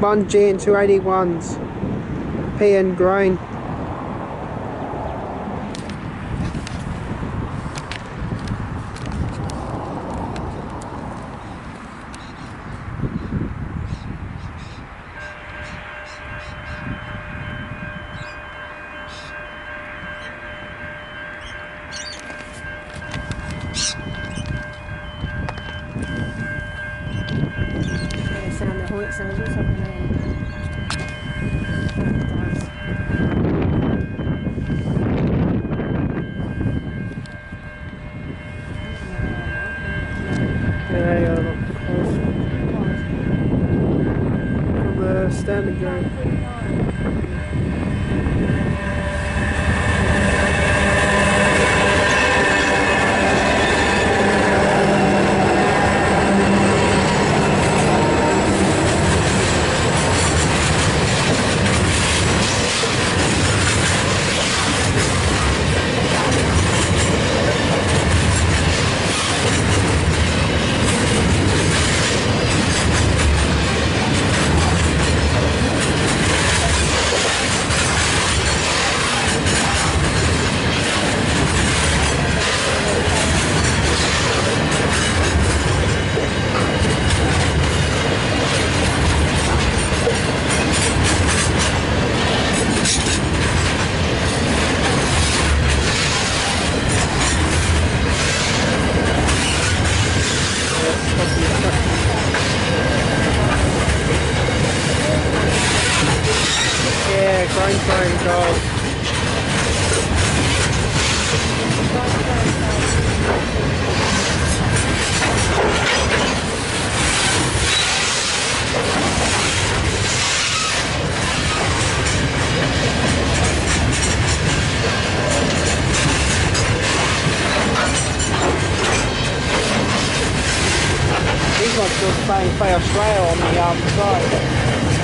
Bungie into 81s. PN grain. Also coming Yeah, yeah, look close. From the standing ground. Grain train gold. These ones still playing Play Australia on the um, side.